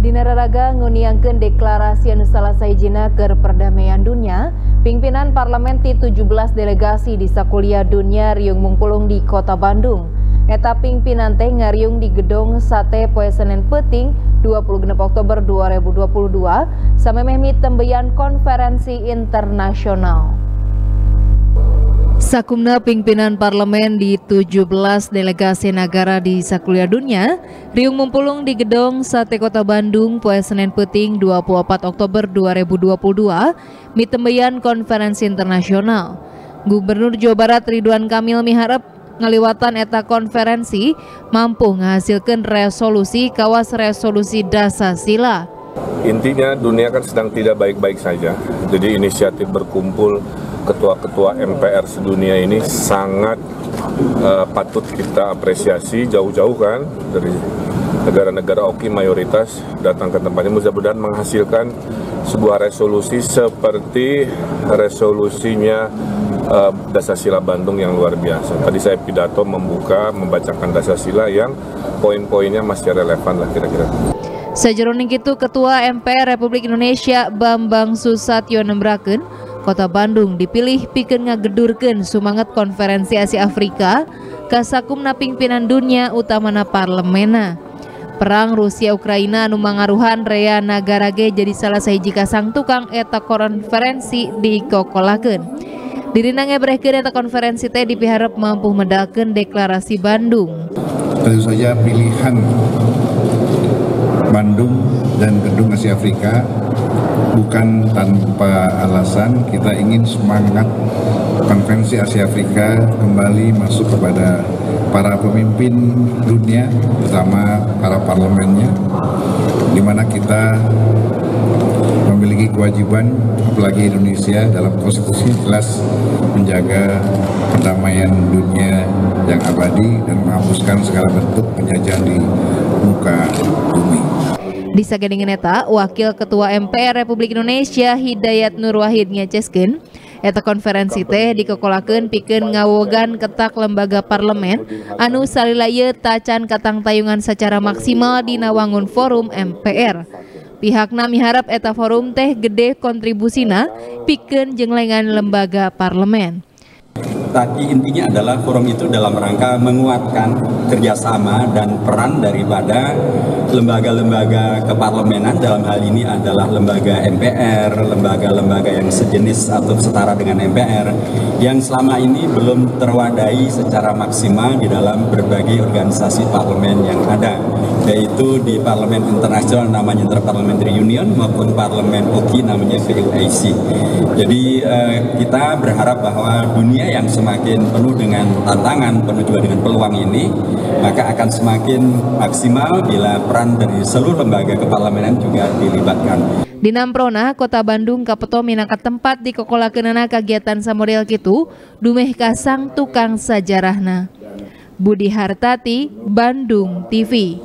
Dinararaga nguniangkeun deklarasi anu salah sahijina keur perdamaian dunia, pimpinan parlemen ti 17 delegasi di sakuliah dunia riung mungpulung di kota Bandung. Eta pimpinan teh ngariung di gedung Sate Poe Senin Peting 26 Oktober 2022 samemeh tembeyan konferensi internasional. Sakumna pimpinan parlemen di 17 delegasi negara di sakuliah dunia riung mumpulung di gedung Sate Kota Bandung poe Senin Peting 24 Oktober 2022 mitembeyan konferensi internasional. Gubernur Jawa Barat Ridwan Kamil miharap ngaliwatan eta konferensi mampu menghasilkan resolusi kawas resolusi dasar sila. Intinya dunia kan sedang tidak baik-baik saja. Jadi inisiatif berkumpul ketua-ketua MPR sedunia ini sangat uh, patut kita apresiasi jauh-jauh kan dari negara-negara oki mayoritas datang ke tempat ini mudah-mudahan menghasilkan sebuah resolusi seperti resolusinya uh, Dasar Bandung yang luar biasa. Tadi saya pidato membuka membacakan Dasar yang poin-poinnya masih relevan lah kira-kira. Sejeroning itu Ketua MPR Republik Indonesia Bambang Susatyo nembraken Kota Bandung dipilih pikir ngagedurkan semangat konferensi Asia Afrika kasakumna pimpinan dunia utamana parlemena. Perang Rusia Ukraina anu mangaruhan rea negara ge jadi salah sahiji kasang tukang eta konferensi di kokolakeun. Dirina ngebrehkeun eta konferensi teh dipiharap mampu medalkeun deklarasi Bandung. Tentu saja pilihan Bandung dan Gedung Asia Afrika bukan tanpa alasan kita ingin semangat konferensi Asia Afrika kembali masuk kepada para pemimpin dunia terutama para parlemennya di mana kita memiliki kewajiban apalagi Indonesia dalam konstitusi jelas menjaga perdamaian dunia yang abadi dan menghapuskan segala bentuk penjajahan di muka bumi. Di sageningan eta, Wakil Ketua MPR Republik Indonesia Hidayat Nur Wahid ngeceskeun Eta konferensi teh dikokolakeun pikeun ngawogan ketak lembaga parlemen anu salila ieu tacan katang tayungan secara maksimal di nawangun forum MPR. Pihakna miharap eta forum teh gede kontribusina pikeun jenglengan lembaga parlemen. Tapi intinya adalah forum itu dalam rangka menguatkan kerjasama dan peran daripada lembaga-lembaga keparlemenan dalam hal ini adalah lembaga MPR, lembaga-lembaga yang sejenis atau setara dengan MPR yang selama ini belum terwadai secara maksimal di dalam berbagai organisasi parlemen yang ada yaitu di parlemen internasional namanya Interparliamentary Union maupun parlemen OKI namanya VOAC. Jadi eh, kita berharap bahwa dunia yang semakin penuh dengan tantangan, penuh juga dengan peluang ini, maka akan semakin maksimal bila dari seluruh lembaga keparlamenan juga dilibatkan. Di Namprona, Kota Bandung kapeto minangka tempat di kokolakeunana kegiatan samodel kitu, dumeh kasang tukang sajarahna. Budi Hartati, Bandung TV.